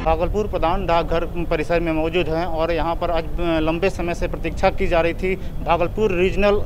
भागलपुर प्रधान डाकघर परिसर में मौजूद हैं और यहाँ पर आज लंबे समय से प्रतीक्षा की जा रही थी भागलपुर रीजनल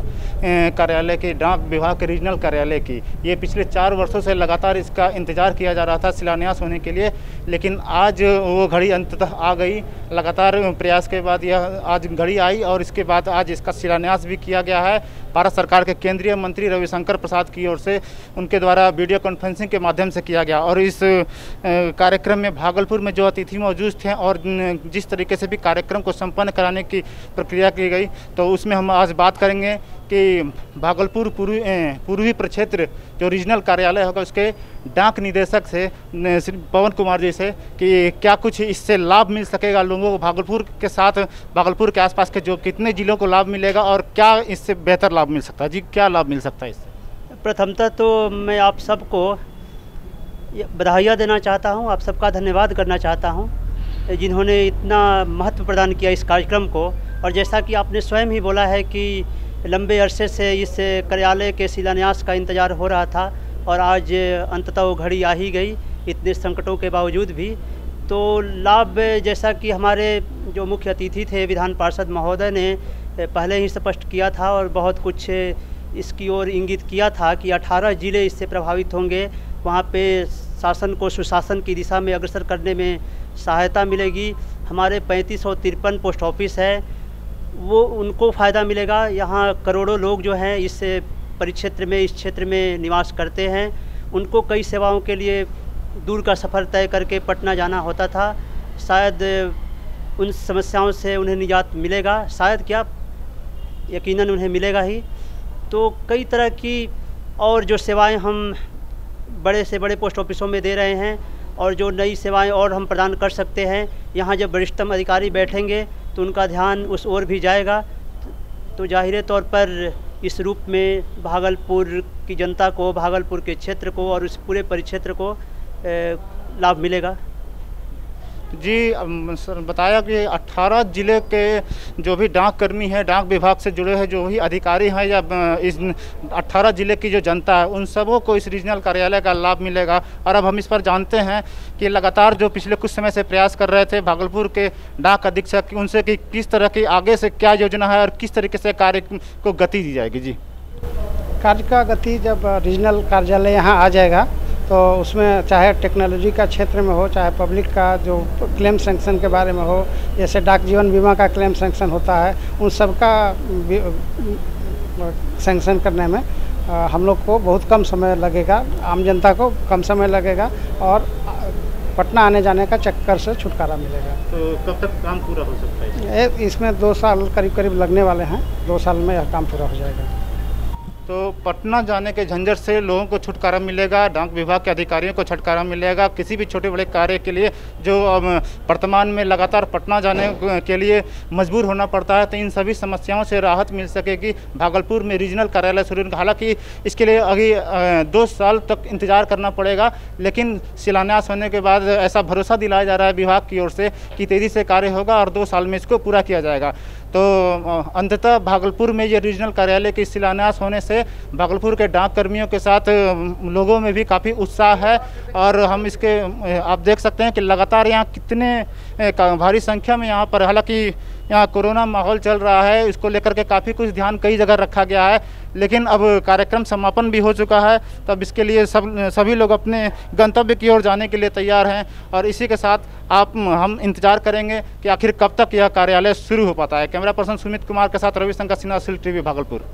कार्यालय की, डाक विभाग के रीजनल कार्यालय की। ये पिछले चार वर्षों से लगातार इसका इंतज़ार किया जा रहा था शिलान्यास होने के लिए। लेकिन आज वो घड़ी अंततः आ गई। लगातार प्रयास के बाद यह आज घड़ी आई और इसके बाद आज इसका शिलान्यास भी किया गया है। भारत सरकार के केंद्रीय मंत्री रविशंकर प्रसाद की ओर से उनके द्वारा वीडियो कॉन्फ्रेंसिंग के माध्यम से किया गया और इस कार्यक्रम में भागलपुर में जो अतिथि मौजूद थे और जिस तरीके से भी कार्यक्रम को संपन्न कराने की प्रक्रिया की गई तो उसमें हम आज बात करेंगे कि भागलपुर पूर्वी पूर्वी प्रक्षेत्र, जो रीजनल कार्यालय होगा, उसके डाक निदेशक से पवन कुमार जी से कि क्या कुछ इससे लाभ मिल सकेगा लोगों को भागलपुर के साथ, भागलपुर के आसपास के जो कितने ज़िलों को लाभ मिलेगा और क्या इससे बेहतर लाभ मिल सकता है? जी, क्या लाभ मिल सकता है इससे? प्रथमतः तो मैं आप सबको बधाइयाँ देना चाहता हूँ, आप सबका धन्यवाद करना चाहता हूँ, जिन्होंने इतना महत्व प्रदान किया इस कार्यक्रम को। और जैसा कि आपने स्वयं ही बोला है कि लंबे अरसे से इस कार्यालय के शिलान्यास का इंतज़ार हो रहा था और आज अंततः वो घड़ी आ ही गई। इतने संकटों के बावजूद भी। तो लाभ जैसा कि हमारे जो मुख्य अतिथि थे, विधान पार्षद महोदय ने पहले ही स्पष्ट किया था और बहुत कुछ इसकी ओर इंगित किया था कि 18 ज़िले इससे प्रभावित होंगे। वहाँ पे शासन को सुशासन की दिशा में अग्रसर करने में सहायता मिलेगी। हमारे पैंतीस और तिरपन पोस्ट ऑफ़िस है। वो, उनको फ़ायदा मिलेगा। यहाँ करोड़ों लोग जो हैं इस परिक्षेत्र में, इस क्षेत्र में निवास करते हैं। उनको कई सेवाओं के लिए दूर का सफ़र तय करके पटना जाना होता था। शायद उन समस्याओं से उन्हें निजात मिलेगा। शायद क्या? यकीनन उन्हें मिलेगा ही। तो कई तरह की और जो सेवाएँ हम बड़े से बड़े पोस्ट ऑफिसों में दे रहे हैं और जो नई सेवाएँ और हम प्रदान कर सकते हैं, यहाँ जब वरिष्ठतम अधिकारी बैठेंगे तो उनका ध्यान उस ओर भी जाएगा। तो ज़ाहिर तौर पर इस रूप में भागलपुर की जनता को, भागलपुर के क्षेत्र को और उस पूरे परिक्षेत्र को लाभ मिलेगा? जी सर बताया कि 18 ज़िले के जो भी डाक कर्मी हैं डाक विभाग से जुड़े हैं जो भी अधिकारी हैं या इस 18 ज़िले की जो जनता है उन सबों को इस रीजनल कार्यालय का लाभ मिलेगा। और अब हम इस पर जानते हैं कि लगातार जो पिछले कुछ समय से प्रयास कर रहे थे भागलपुर के डाक अधीक्षक उनसे कि किस तरह की आगे से क्या योजना है और किस तरीके से कार्य को गति दी जाएगी? जी। कार्य का गति जब रीजनल कार्यालय यहाँ आ जाएगा तो उसमें चाहे टेक्नोलॉजी का क्षेत्र में हो चाहे पब्लिक का जो क्लेम सेंक्शन के बारे में हो जैसे डाक जीवन बीमा का क्लेम सेंक्शन होता है उन सब का सेंक्शन करने में हम लोग को बहुत कम समय लगेगा आम जनता को कम समय लगेगा और पटना आने जाने का चक्कर से छुटकारा मिलेगा। तो कब तक काम पूरा हो सकता है? इसमें दो साल करीब करीब लगने वाले हैं दो साल में यह काम पूरा हो जाएगा। तो पटना जाने के झंझट से लोगों को छुटकारा मिलेगा, डाक विभाग के अधिकारियों को छुटकारा मिलेगा, किसी भी छोटे बड़े कार्य के लिए जो वर्तमान में लगातार पटना जाने के लिए मजबूर होना पड़ता है तो इन सभी समस्याओं से राहत मिल सकेगी। भागलपुर में रीजनल कार्यालय शुरू, हालाँकि इसके लिए अभी दो साल तक इंतज़ार करना पड़ेगा, लेकिन शिलान्यास होने के बाद ऐसा भरोसा दिलाया जा रहा है विभाग की ओर से कि तेज़ी से कार्य होगा और दो साल में इसको पूरा किया जाएगा। तो अंततः भागलपुर में ये रीजनल कार्यालय के शिलान्यास होने से भागलपुर के डाक कर्मियों के साथ लोगों में भी काफ़ी उत्साह है और हम इसके आप देख सकते हैं कि लगातार यहाँ कितने भारी संख्या में यहाँ पर, हालाँकि यहाँ कोरोना माहौल चल रहा है, इसको लेकर के काफ़ी कुछ ध्यान कई जगह रखा गया है, लेकिन अब कार्यक्रम समापन भी हो चुका है, तब इसके लिए सब, सभी लोग अपने गंतव्य की ओर जाने के लिए तैयार हैं और इसी के साथ आप हम इंतज़ार करेंगे कि आखिर कब तक यह कार्यालय शुरू हो पाता है। कैमरा पर्सन सुमित कुमार के साथ रविशंकर सिन्हा, सिल टीवी, भागलपुर।